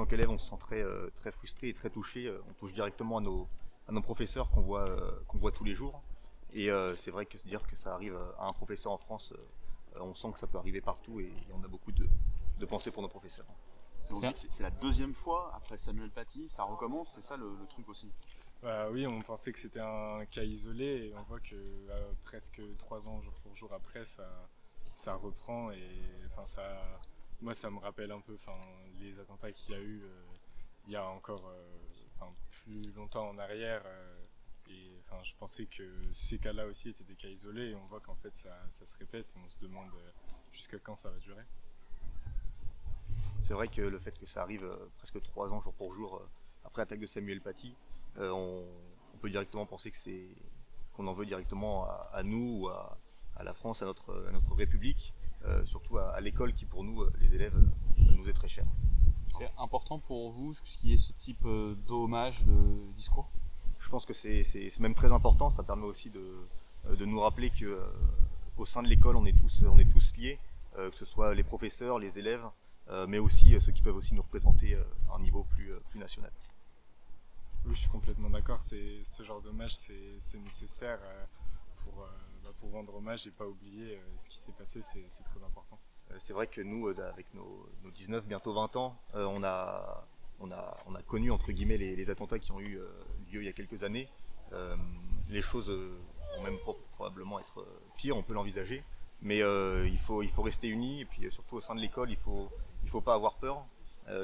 tant qu'élève, on se sent très, très frustré et très touché. On touche directement à nos, à nos professeurs qu'on voit, qu'on voit tous les jours. Et c'est vrai que dire que ça arrive à un professeur en France, on sent que ça peut arriver partout et, on a beaucoup de, de pensées pour nos professeurs. C'est la deuxième fois après Samuel Paty, ça recommence, c'est ça le, truc aussi? Bah oui, on pensait que c'était un cas isolé et on voit que presque trois ans jour pour jour après, ça, ça reprend et enfin ça, moi ça me rappelle un peu les attentats qu'il y a eu euh, il y a encore euh, plus longtemps en arrière euh, et je pensais que ces cas-là aussi étaient des cas isolés et on voit qu'en fait ça, se répète et on se demande jusqu'à quand ça va durer. C'est vrai que le fait que ça arrive presque trois ans jour pour jour après l'attaque de Samuel Paty, on, peut directement penser que c'est qu'on en veut directement à, nous ou à, à la France, à notre, notre République, à, l'école qui pour nous, euh, les élèves, euh, nous est très cher. C'est important pour vous ce qui est ce type d'hommage, de discours? Je pense que c'est même très important, ça permet aussi de, de nous rappeler que au sein de l'école on est tous, on est tous liés, que ce soit les professeurs, les élèves, mais aussi ceux qui peuvent aussi nous représenter à un niveau plus, plus national. Oui, je suis complètement d'accord. Ce genre d'hommage, c'est nécessaire pour, bah, pour rendre hommage et pas oublier euh, ce qui s'est passé, c'est très important. Euh, c'est vrai que nous, euh, avec nos, 19, bientôt 20 ans, on, a, on, a, on a connu entre guillemets les, attentats qui ont eu lieu il y a quelques années. les choses vont même probablement être pires, on peut l'envisager. Mais il, faut, rester unis et puis surtout au sein de l'école, il ne faut, il faut pas avoir peur.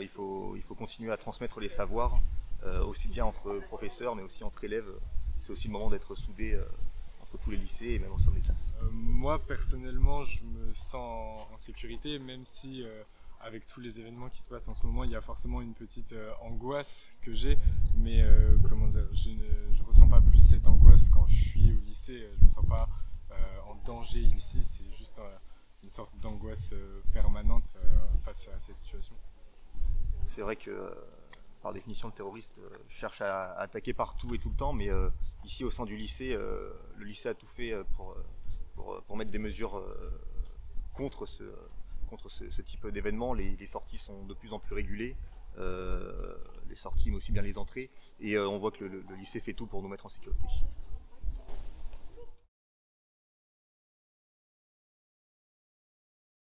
il faut continuer à transmettre les savoirs, aussi bien entre professeurs mais aussi entre élèves. C'est aussi le moment d'être soudés tous les lycées et même au sein des classes euh, Moi personnellement, je me sens en sécurité, même si euh, avec tous les événements qui se passent en ce moment, il y a forcément une petite euh, angoisse que j'ai, mais comment dire, je ne ressens pas plus cette angoisse quand je suis au lycée. Je me sens pas en danger ici, c'est juste une sorte d'angoisse permanente face à cette situation. C'est vrai que par définition, le terroriste euh, cherche à, attaquer partout et tout le temps, mais euh, ici au sein du lycée, euh, le lycée a tout fait pour, pour, mettre des mesures contre ce, contre ce, type d'événement. Les, sorties sont de plus en plus régulées, les sorties mais aussi bien les entrées, et on voit que le lycée fait tout pour nous mettre en sécurité.